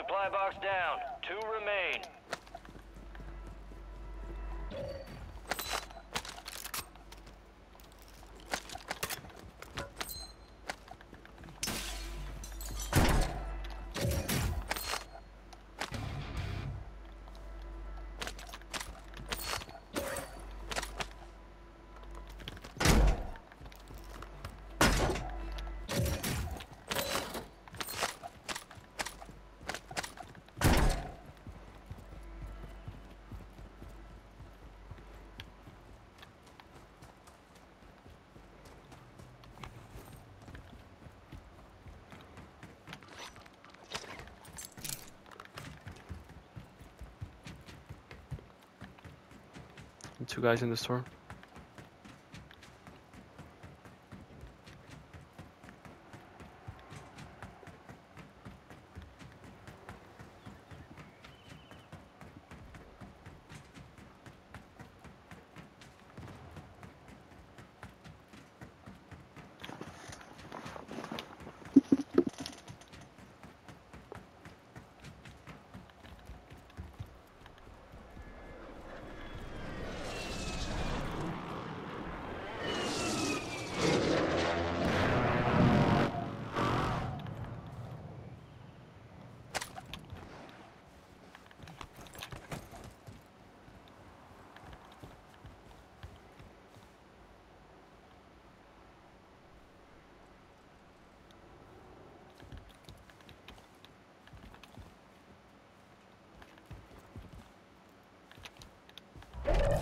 Supply box down. Two remain. Two guys in the store.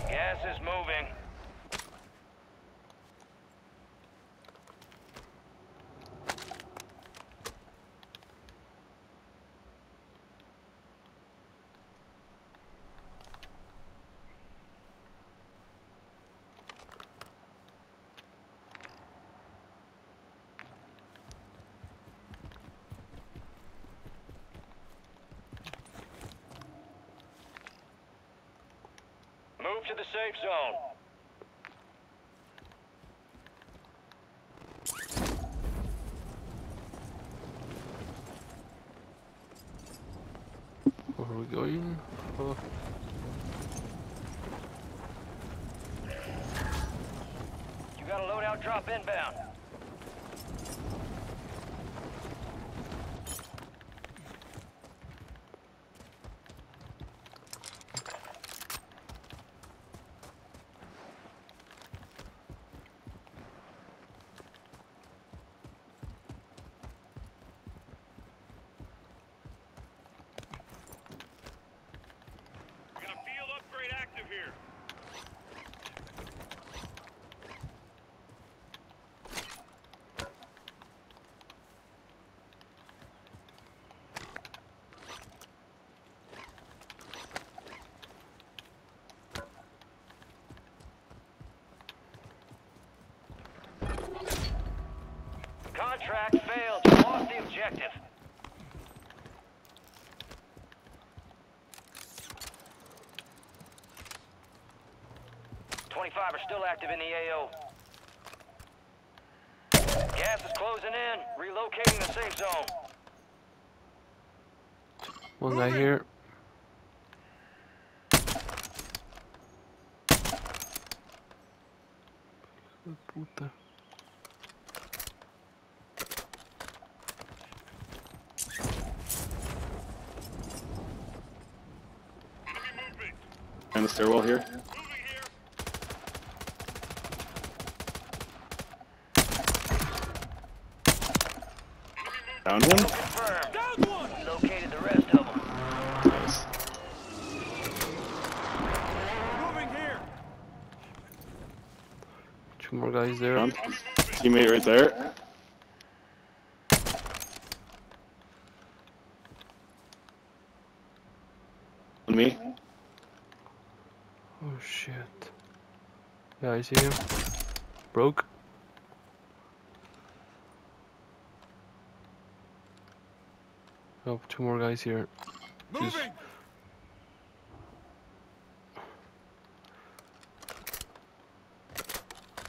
Gas is moving. Move to the safe zone. Where are we going? Oh, You got a loadout drop inbound. We got a field upgrade active here. Contract failed. You lost the objective. Twenty-five are still active in the AO. Gas is closing in. Relocating the safe zone. one guy here. Puta. And the stairwell here. Moving. Found one. Down one. Located the rest of them. Nice. Moving here. Two more guys there. Found teammate right there. On me. Shit. Yeah, I see him. Broke. Oh, two more guys here. Just- Moving.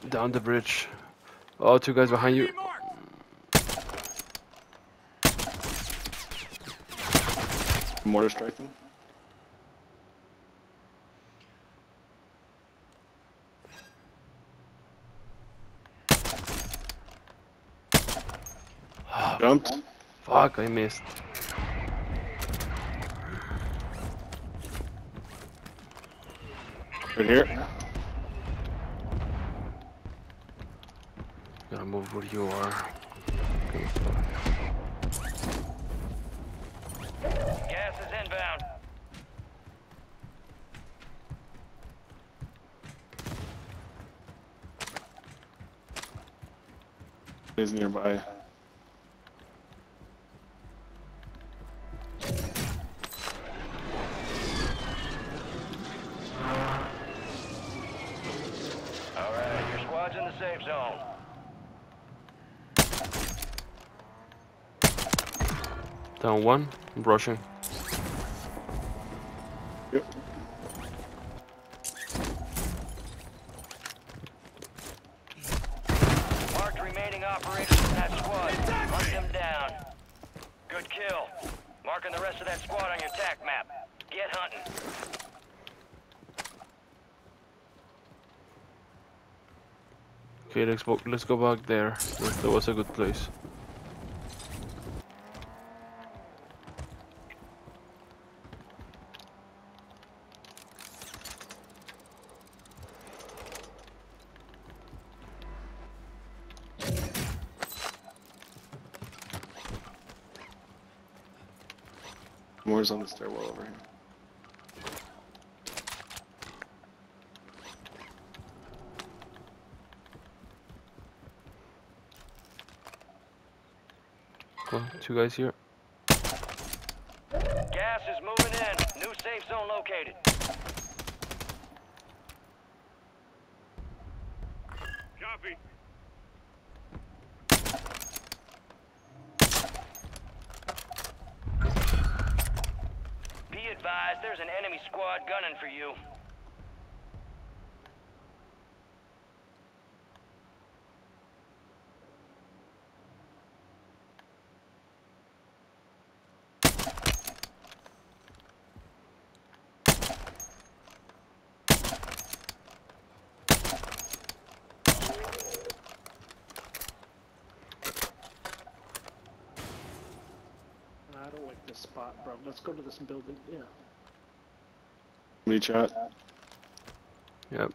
Down the bridge. Oh, two guys behind you. Mortar strike them. Jumped. Fuck, I missed. Right here. Gotta move where you are. Okay, Gas is inbound. Is nearby. Down one, I'm rushing. Yep. Marked remaining operators in that squad. Hunt them down. Good kill. Marking the rest of that squad on your TAC map. Get hunting. Okay, let's go, let's go back there. That that was a good place. More's on the stairwell over here. Come two guys here. Gas is moving in. New safe zone located. Copy. Be advised, there's an enemy squad gunning for you. I don't like this spot, bro. Let's go to this building. Yeah. Me chat. Yep.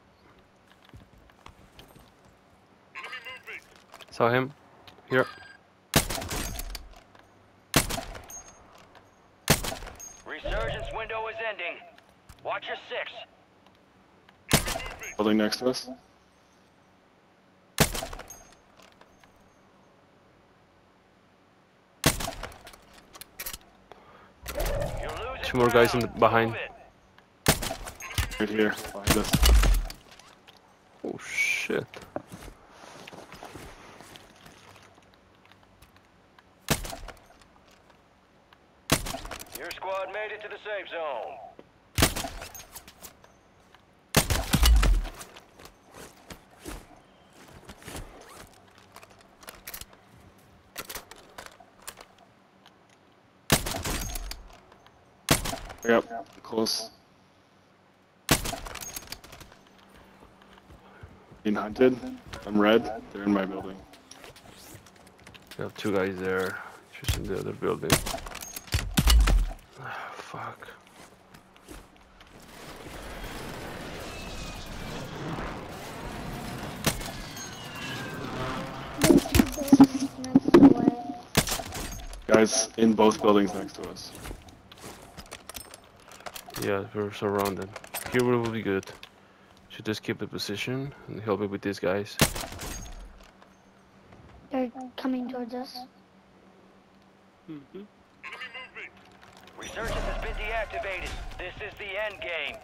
Saw him. Here. Resurgence window is ending. Watch your six. Building next to us. Two more guys in the- ground. behind. Move it. Right here. Behind us. Oh shit. Your squad made it to the safe zone. Yep. Close. Being hunted. I'm red. They're in my building. We have two guys there. Just in the other building. Ah, fuck. Guys in both buildings next to us. Yeah, we're surrounded. Here we will be good. Should just keep the position and help me with these guys. They're coming towards us. Mm-hmm. Enemy movement. Resurgence has been deactivated. This is the end game.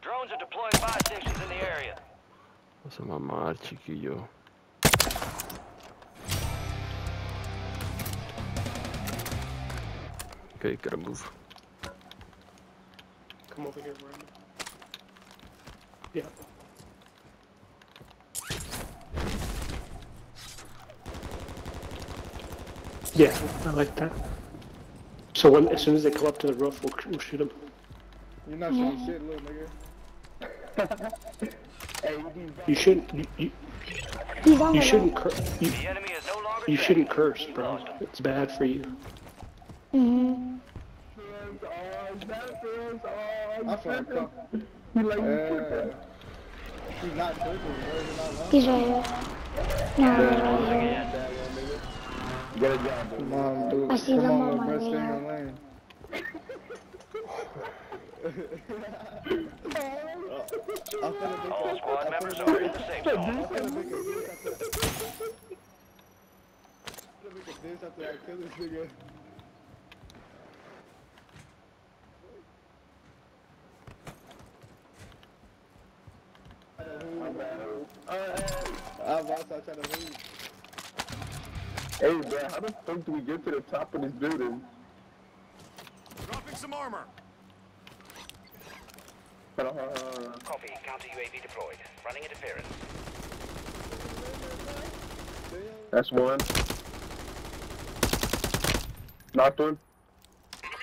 Drones are deploying buy stations in the area. Vas a mamar, chiquillo. Okay, gotta move. Come over here, Ryan. Yeah. Yeah, I like that. So when, as soon as they come up to the roof, we'll, we'll shoot them. You're not shooting shit, little nigga. you shouldn't. You, you, you shouldn't. Cur you, you shouldn't curse, bro. It's bad for you. Mm-hmm. I fucked up. Yeah. She's not tripping, bro. You're not lying. He's right here. No, he's right here. Come on, dude. I see Come them on, on my bro. Stay in way your lane. I'm finna All a- squad I'm members finna are make in a- the safe I'm zone. finna make a diss after- I'm finna make a diss after I kill this nigga. I'm outside trying to move. Hey, bro, how the fuck do we get to the top of this building? Dropping some armor. Hold on, hold on, hold on. Copy. Counter UAV deployed. Running interference. That's one. Knocked one.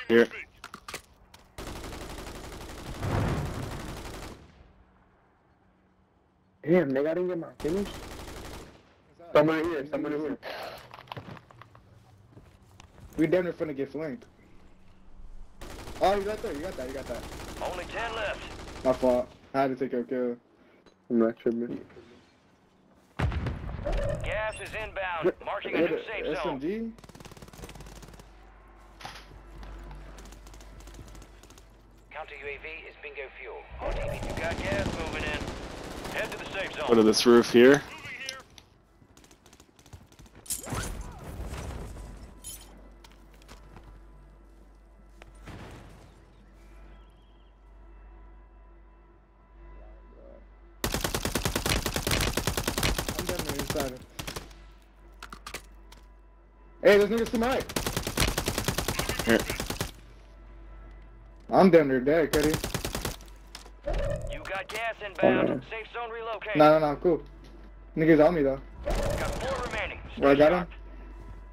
Here. Damn, nigga, I didn't get my finish. Somebody here, somebody here. We damn near finna get flanked. Oh, you got that, you got that, you got that. Only 10 left. My fault. I had to take your kill. I'm not tripping. Gas is inbound. Marking a new safe zone. SMG? Counter UAV is bingo fuel. RTB, you got gas moving in. Head to the safe Go zone. to this roof here. Hey, this nigga's to my right. I'm damn near dead, Cuddy. You got gas inbound. Oh, safe zone relocated. No, no, no, I'm cool. Nigga's on me though. Got four remaining. Where I got Stay him?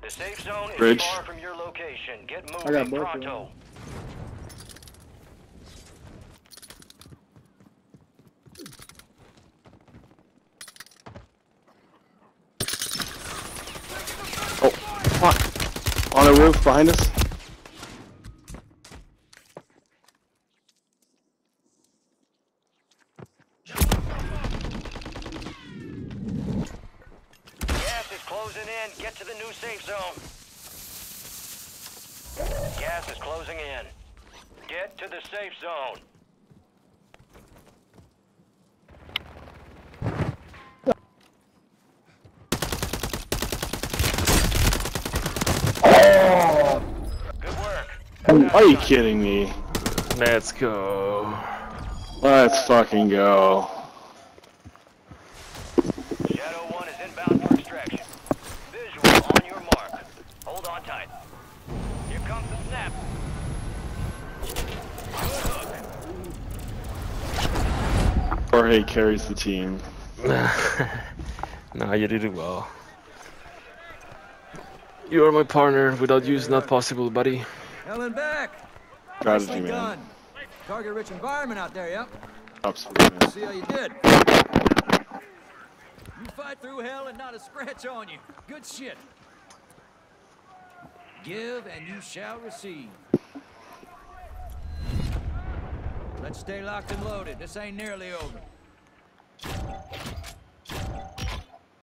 The safe zone is Bridge. far from your location. Get got moving both of them. pronto. Oh, fuck. Roof behind us. Gas is closing in. Get to the new safe zone. Gas is closing in. Get to the safe zone. Are you kidding me? Let's go. Let's fucking go. Shadow 1 is inbound for extraction. Visual on your mark. Hold on tight. Here comes the snap. Good. Jorge carries the team. nah, you did it well. You are my partner. Without you, it's not possible, buddy. Helen back. Nicely man. done. Target-rich environment out there, yep. Absolutely. See how you did. You fight through hell and not a scratch on you. Good shit. Give and you shall receive. Let's stay locked and loaded. This ain't nearly over.